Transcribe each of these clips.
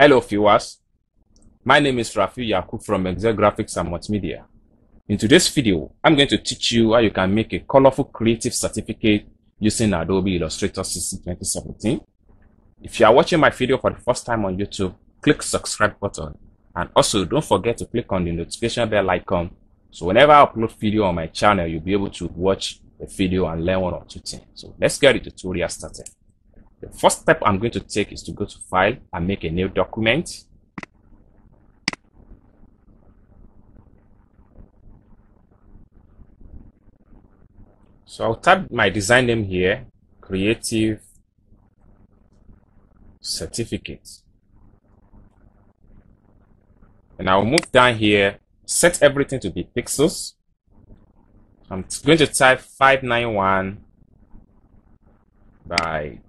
Hello viewers, my name is Rafi Yakub from Excel Graphics and Multimedia. In today's video, I'm going to teach you how you can make a colorful creative certificate using Adobe Illustrator CC 2017. If you are watching my video for the first time on YouTube, click subscribe button and also don't forget to click on the notification bell icon so whenever I upload video on my channel, you'll be able to watch the video and learn one or two things. So let's get the tutorial started. The first step I'm going to take is to go to File and make a new document. So I'll type my design name here, Creative Certificate. And I'll move down here, set everything to be pixels. I'm going to type 591 by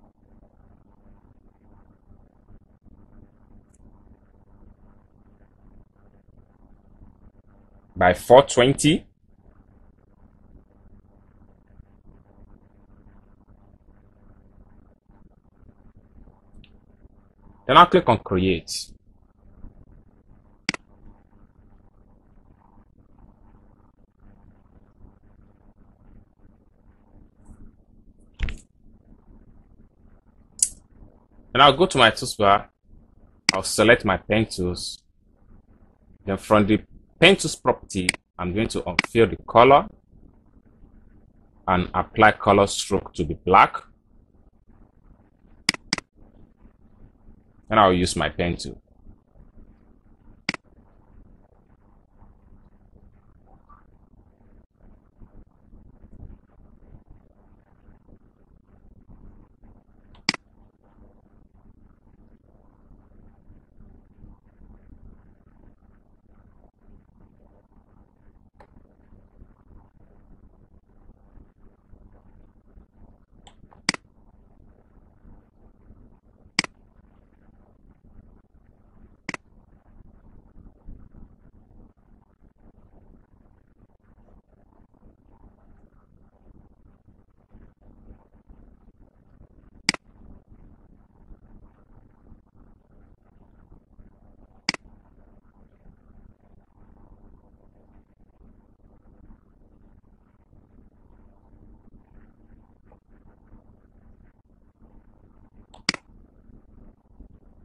by 420. Then I'll click on create. And I'll go to my toolbar. I'll select my pen tools. Then from the pen tools property, I'm going to unfill the color and apply color stroke to the black. And I'll use my pen tool.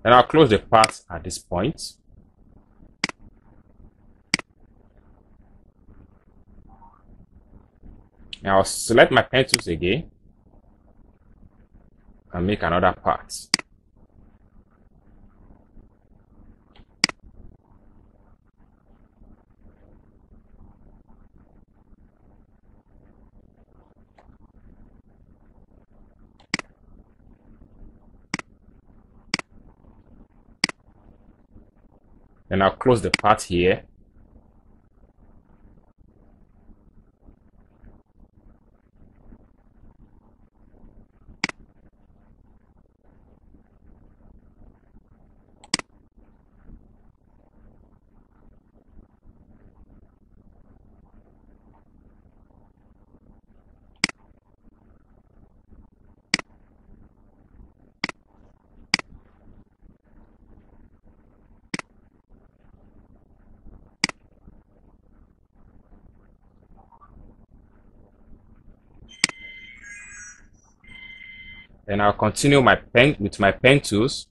And I'll close the path at this point. Now I'll select my pen tools again and make another part. And I'll close the part here and I'll continue my pen with my pen tools.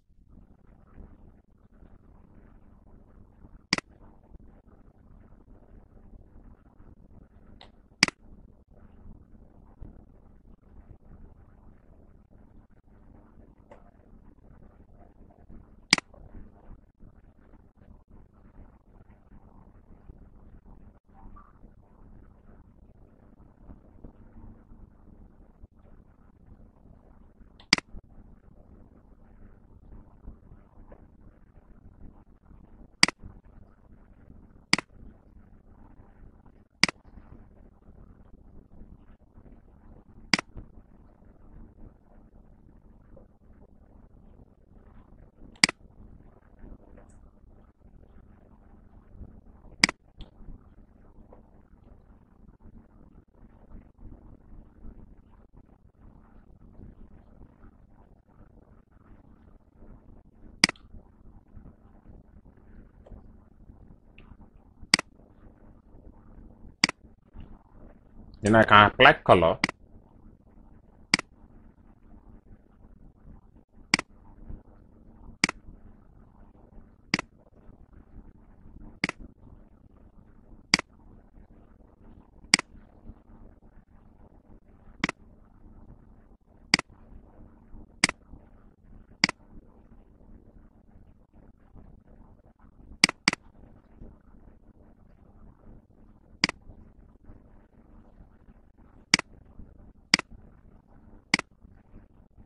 Then I can apply color.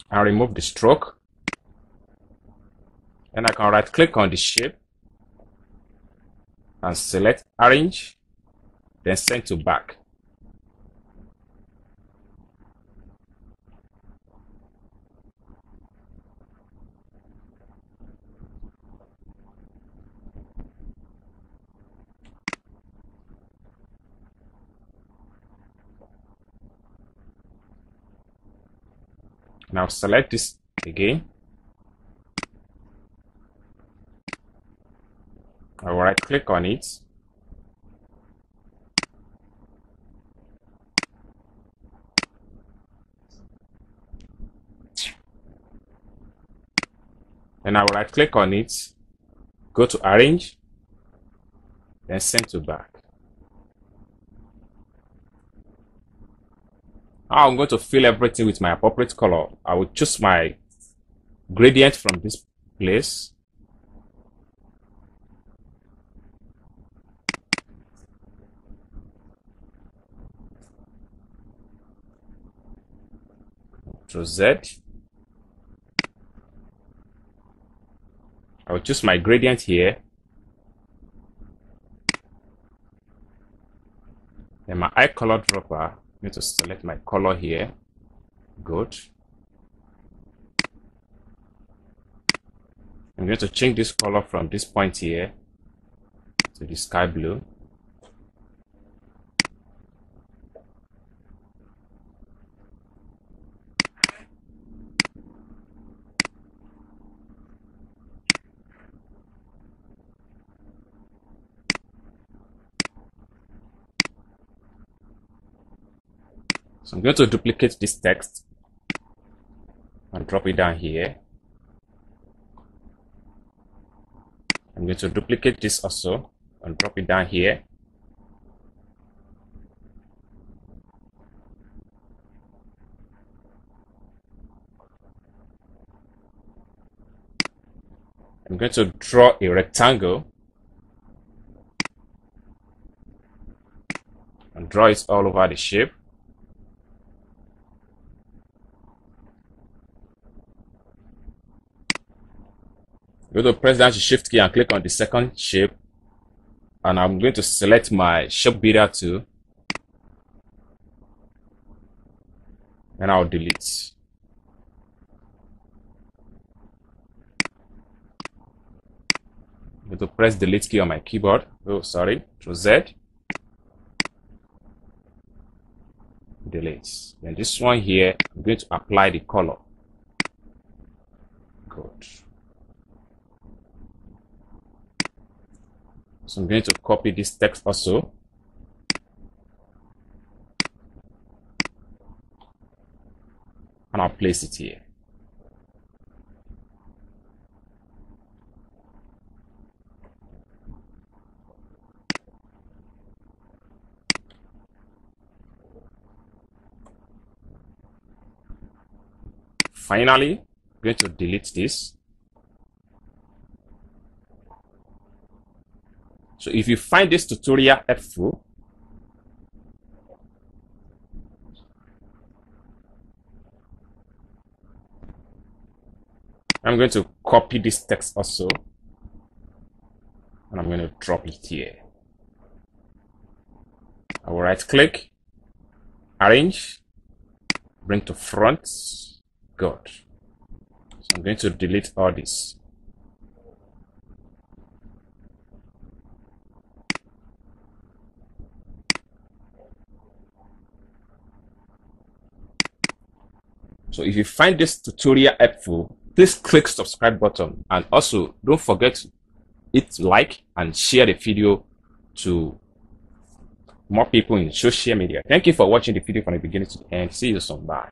And remove the stroke. And I can right click on the shape and select arrange, then send to back. Now select this again. I will right click on it. And I will right click on it, go to arrange, then send to back. I'm going to fill everything with my appropriate color. I will choose my gradient from this place. Control Z. I will choose my gradient here. Then my eye color dropper going to select my color here. Good. I'm going to change this color from this point here to the sky blue. So I'm going to duplicate this text and drop it down here. I'm going to duplicate this also and drop it down here. I'm going to draw a rectangle and draw it all over the shape. Go to press down the shift key and click on the second shape. And I'm going to select my shape builder tool. And I'll delete. Going to press delete key on my keyboard. Oh, sorry, Control Z. Delete. Then this one here, I'm going to apply the color. Good. So I'm going to copy this text also. And I'll place it here. Finally, I'm going to delete this. So if you find this tutorial helpful, I'm going to copy this text also, and I'm going to drop it here. I will right click, arrange, bring to front, good. So I'm going to delete all this. So if you find this tutorial helpful, please click subscribe button and also don't forget to hit like and share the video to more people in social media. Thank you for watching the video from the beginning to the end. See you soon. Bye.